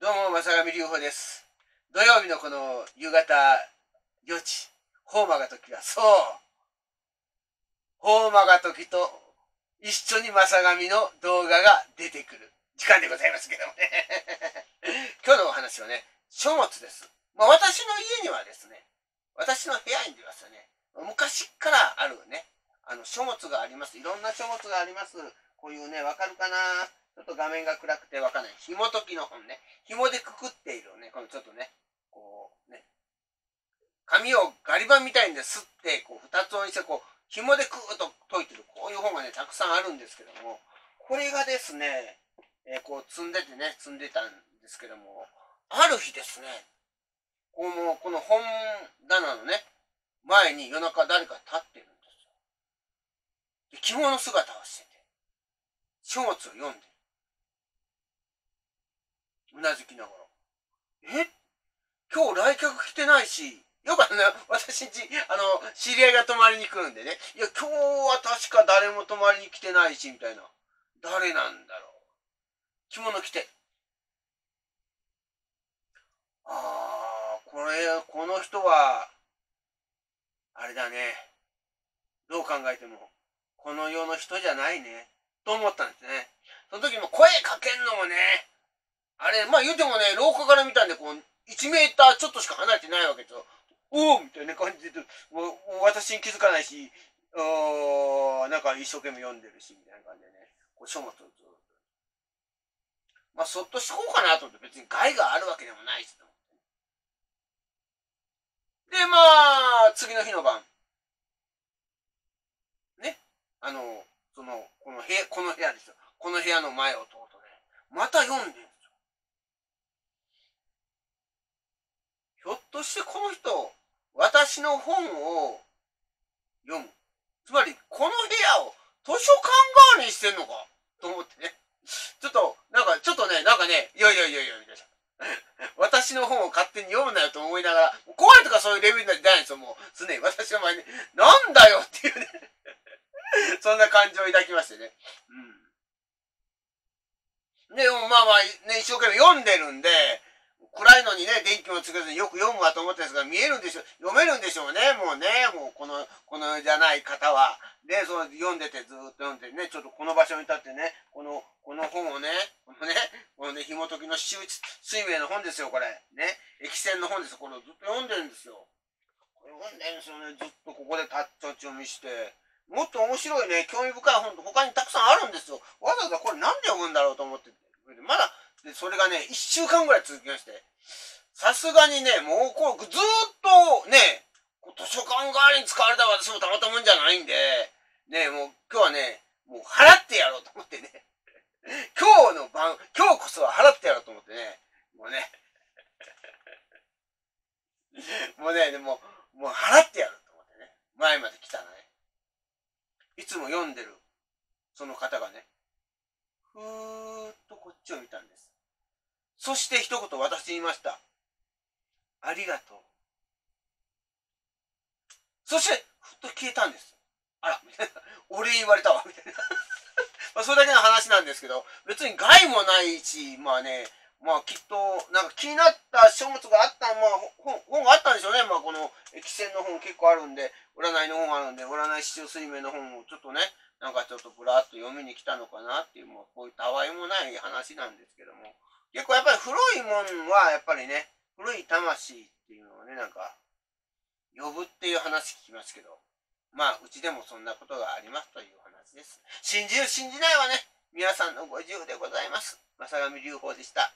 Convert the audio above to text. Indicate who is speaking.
Speaker 1: どうも、正上隆法です。土曜日のこの夕方4時、ホーマが時は、そう、ホーマが時と一緒に正上の動画が出てくる時間でございますけどもね。今日のお話はね、書物です。まあ私の家にはですね、私の部屋にですね、昔からあるね、あの書物があります。いろんな書物があります。こういうね、わかるかな？ちょっと画面が暗くてわかんない。紐解きの本ね。紐でくくっているね、このちょっとね、こうね、紙をガリバンみたいにですって、こう二つ折りして、こう、紐でくーっと解いてる、こういう本がね、たくさんあるんですけども、これがですね、えーこう積んでてね、積んでたんですけども、ある日ですね、この、この本棚のね、前に夜中誰か立ってるんですよ。で、着物姿をしてて、書物を読んで。うなずきながら。え？今日来客来てないし、よくあのね、私んち、あの、知り合いが泊まりに来るんでね、いや、今日は確か誰も泊まりに来てないし、みたいな。誰なんだろう。着物着て。あー、これ、この人は、あれだね。どう考えても、この世の人じゃないね。と思ったんですね。その時も声かけんのもね、あれ、まあ言うてもね、廊下から見たんで、こう、1メーターちょっとしか離れてないわけですよ。おおみたいな感じで、もう私に気づかないし、おーなんか一生懸命読んでるし、みたいな感じでね、こう書物をずっと。まあ、そっとしこうかなと思って、別に害があるわけでもないしと思って。で、まあ、次の日の晩。ね。あの、その、この部屋、この部屋ですよ。この部屋の前を通るとね、また読んでるんですよ。ひょっとしてこの人、私の本を読む。つまり、この部屋を図書館代わりにしてんのか？と思ってね。ちょっと、なんか、ちょっとね、なんかね、いやいやいやいや、みたいな。私の本を勝手に読むなよと思いながら、怖いとかそういうレベルじゃないんですよ、もう。常に私の前に、なんだよっていうね。そんな感情を抱きましてね。うん。で、もまあまあ、ね、一生懸命読んでるんで、のにね、電気もつけずによく読むわと思ったんですが、見えるんでしょ、読めるんでしょうね、もうね、もうこの、このじゃない方は。で、その読んでて、ずっと読んでね、ちょっとこの場所に立ってね、この、この本をね、このね、このね、紐解きの周知水明の本ですよ、これ。ね、駅線の本ですよ、これをずっと読んでるんですよ。これ読んでるんですよね、ずっとここでタッチ読みして。もっと面白いね、興味深い本って他にたくさんあるんですよ。わざわざこれなんで読むんだろうと思って。まだ、でそれがね、一週間ぐらい続きまして。さすがにね、もうこう、ずーっとね、図書館代わりに使われた私もたまたもんじゃないんで、ね、もう今日はね、もう払ってやろうと思ってね。今日の晩、今日こそは払ってやろうと思ってね、もうね、もうね、でも、もう払ってやると思ってね、前まで来たらね、いつも読んでる、その方がね、ふーっとこっちを見たんです。そして一言私に言いました。ありがとう。そして、ふっと消えたんです。あら、みたいな。俺言われたわ、みたいな。まあ、それだけの話なんですけど、別に害もないし、まあね、まあきっと、なんか気になった書物があった、まあ本、本があったんでしょうね。まあこの、駅線の本結構あるんで、占いの本あるんで、占い市中水明の本をちょっとね、なんかちょっとぶらっと読みに来たのかなっていう、もうこういうたわいもない話なんですけども、結構やっぱり古いもんは、やっぱりね、古い魂っていうのをね、なんか、呼ぶっていう話聞きますけど、まあ、うちでもそんなことがありますという話です。信じる、信じないはね、皆さんのご自由でございます。正上隆法でした。